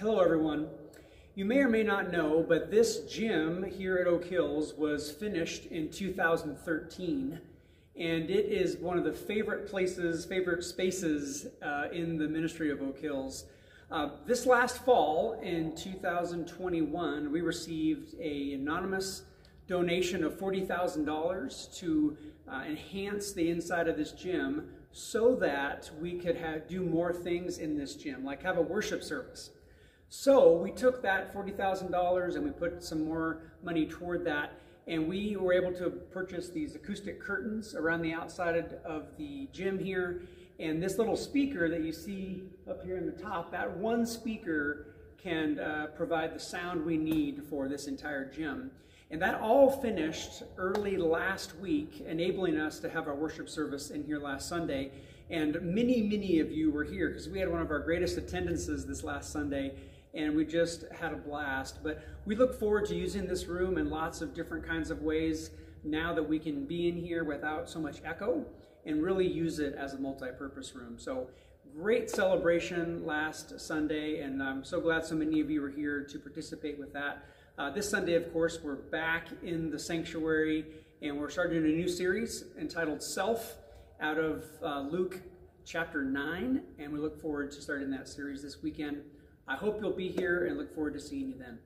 Hello, everyone. You may or may not know, but this gym here at Oak Hills was finished in 2013, and it is one of the favorite places, favorite spaces uh, in the ministry of Oak Hills. Uh, this last fall in 2021, we received a anonymous donation of $40,000 to uh, enhance the inside of this gym so that we could have, do more things in this gym, like have a worship service. So we took that $40,000 and we put some more money toward that and we were able to purchase these acoustic curtains around the outside of the gym here and this little speaker that you see up here in the top, that one speaker can uh, provide the sound we need for this entire gym. And that all finished early last week, enabling us to have our worship service in here last Sunday. And many, many of you were here because we had one of our greatest attendances this last Sunday and we just had a blast. But we look forward to using this room in lots of different kinds of ways now that we can be in here without so much echo and really use it as a multi-purpose room. So great celebration last Sunday, and I'm so glad so many of you were here to participate with that. Uh, this Sunday, of course, we're back in the sanctuary, and we're starting a new series entitled Self out of uh, Luke chapter 9, and we look forward to starting that series this weekend. I hope you'll be here and look forward to seeing you then.